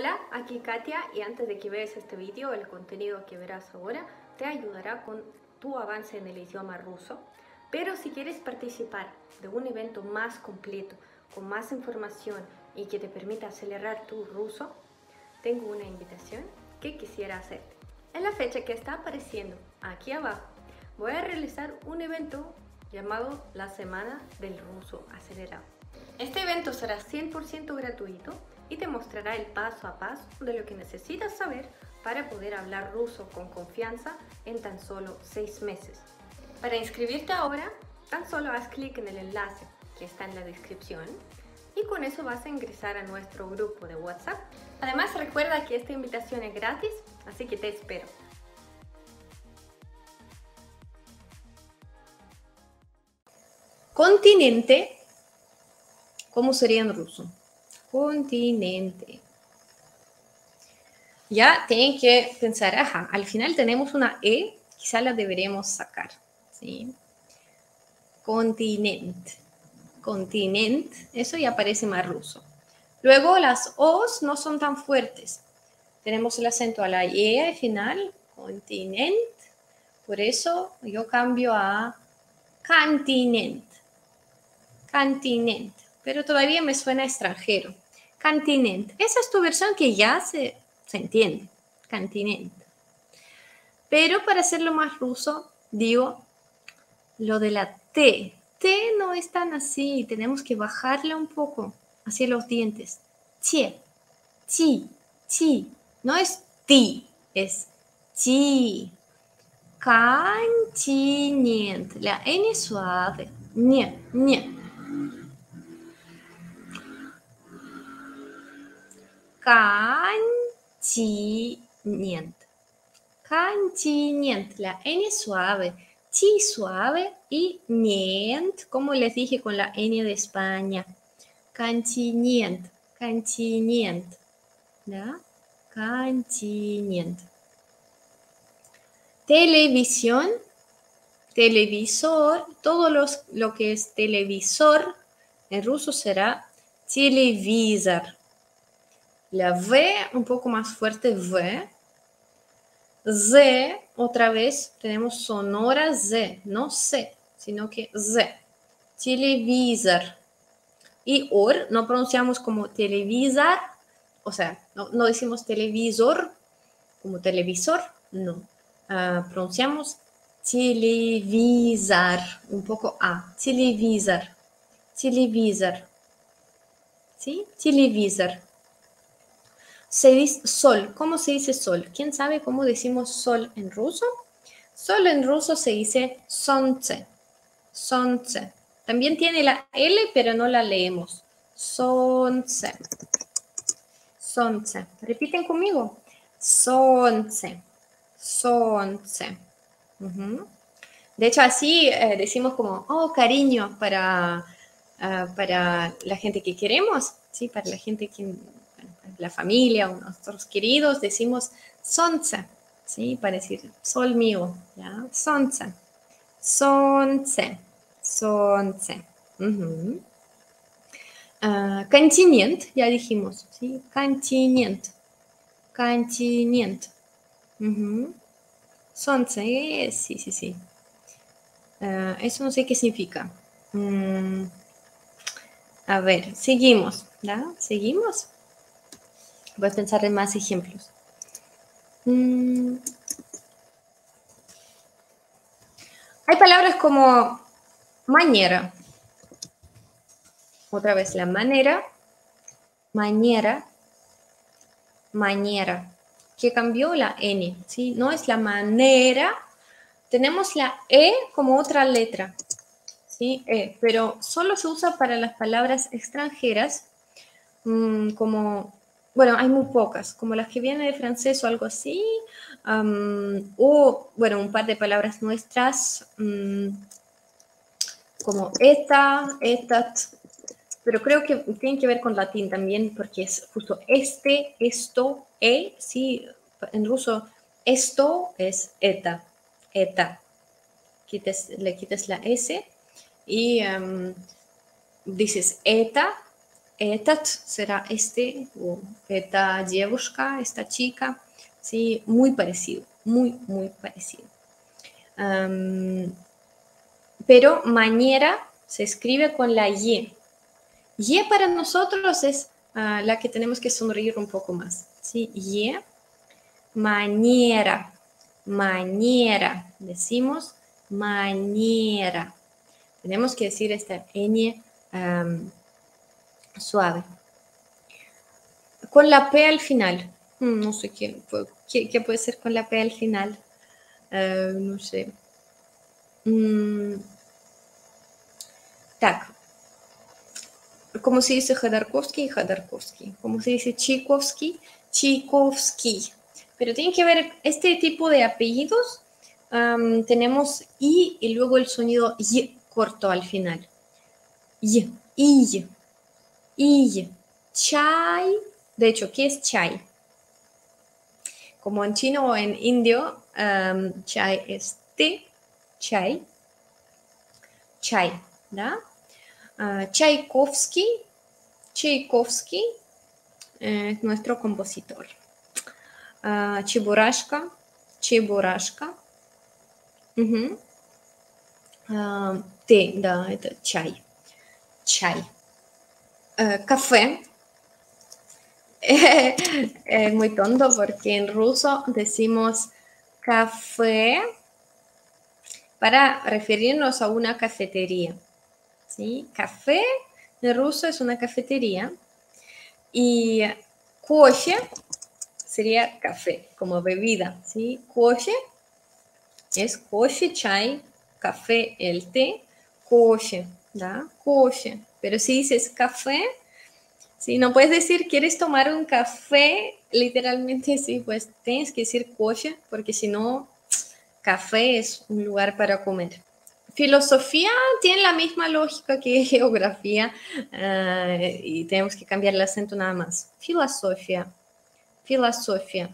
Hola, aquí Katia y antes de que veas este vídeo, el contenido que verás ahora te ayudará con tu avance en el idioma ruso. Pero si quieres participar de un evento más completo, con más información y que te permita acelerar tu ruso, tengo una invitación que quisiera hacerte. En la fecha que está apareciendo aquí abajo, voy a realizar un evento llamado la Semana del Ruso Acelerado. Este evento será 100% gratuito y te mostrará el paso a paso de lo que necesitas saber para poder hablar ruso con confianza en tan solo 6 meses. Para inscribirte ahora, tan solo haz clic en el enlace que está en la descripción y con eso vas a ingresar a nuestro grupo de WhatsApp. Además recuerda que esta invitación es gratis, así que te espero. Continente, ¿cómo sería en ruso? continente. Ya tienen que pensar, ajá, al final tenemos una E, quizá la deberemos sacar. ¿sí? Continente. Continente, eso ya parece más ruso. Luego las O's no son tan fuertes. Tenemos el acento a la E al final, continente. Por eso yo cambio a continente. Continente. Pero todavía me suena extranjero. Continente. Esa es tu versión que ya se, se entiende. Continente. Pero para hacerlo más ruso, digo lo de la T. T no es tan así. Tenemos que bajarla un poco hacia los dientes. Che, chi, chi. No es ti, es chi. Continente. La N suave. Nie, nie. Continente. Continente. La N suave. Chi suave y nient, como les dije con la N de España. Continente. Continente. ¿Ya? Continente. Televisión. Televisor. Todo los, lo que es televisor en ruso será televisor. La V un poco más fuerte, V. Z, otra vez tenemos sonora Z, no C, sino que Z. Televisor. Y OR no pronunciamos como televisor, o sea, no, decimos televisor como televisor, no. Ah, pronunciamos televisor, un poco A, televisor, televisor. ¿Sí? Televisor. Se dice sol. ¿Cómo se dice sol? ¿Quién sabe cómo decimos sol en ruso? Sol en ruso se dice sonce. Sonce. También tiene la L, pero no la leemos. Sonce. Sonce. Repiten conmigo. Sonce. Sonce. De hecho, así eh, decimos como, oh, cariño para, ah, para la gente que queremos, ¿sí? Para la gente que la familia o nuestros queridos, decimos sonza, ¿sí? Para decir sol mío, ¿ya? Sonza, sonce, sonce. Uh ya dijimos, ¿sí? Continent. Sonce, eh, sí, sí, sí. Ah, eso no sé qué significa. Mm, a ver, seguimos, ¿ya? Seguimos. Voy a pensar en más ejemplos. Mm. Hay palabras como mañera. Otra vez la manera. Mañera. Mañera. Que cambió la N. ¿sí? No es la manera. Tenemos la E como otra letra. ¿sí? E, pero solo se usa para las palabras extranjeras mm, como bueno, hay muy pocas, como las que vienen de francés o algo así, o, bueno, un par de palabras nuestras, mm, como esta, esta, pero creo que tienen que ver con latín también, porque es justo este, esto, e, sí, en ruso, esto es eta, eta. le quitas la S y dices eta, этот será este o esta девушка, esta chica, ¿sí? Muy parecido, muy, muy parecido. Um, pero mañera se escribe con la Y. Y para nosotros es uh, la que tenemos que sonreír un poco más. ¿sí? Y, mañera, mañera. Decimos mañera. Tenemos que decir esta ñ um, suave. Con la P al final. Mm, no sé qué, qué, puede ser con la P al final. Uh, no sé. Mm. Так. Como se dice Jodorkovsky, Jodorkovsky. Como se dice Tchaikovsky, Tchaikovsky. Pero tiene que ver este tipo de apellidos. Um, tenemos I y luego el sonido Y corto al final. Y, Y, Y. Chai. De hecho, ¿qué es chai? Como en chino o en indio, um, chai es té, chai. Chai, ¿da? Uh, Tchaikovsky, Tchaikovsky es nuestro compositor. Uh, Чебурашка, Чебурашка. Угу. Uh, té, да, это чай. Чай. Uh, café. es muy tonto porque en ruso decimos café para referirnos a una cafetería. ¿sí? Café en ruso es una cafetería y coche sería café como bebida. ¿sí? Coche es coche, chai, café, el té, coche, ¿da? Coche. Pero si dices café, si no puedes decir quieres tomar un café, literalmente sí, pues tienes que decir coche, porque si no, café es un lugar para comer. Filosofía tiene la misma lógica que geografía uh, y tenemos que cambiar el acento nada más. Filosofía, filosofía.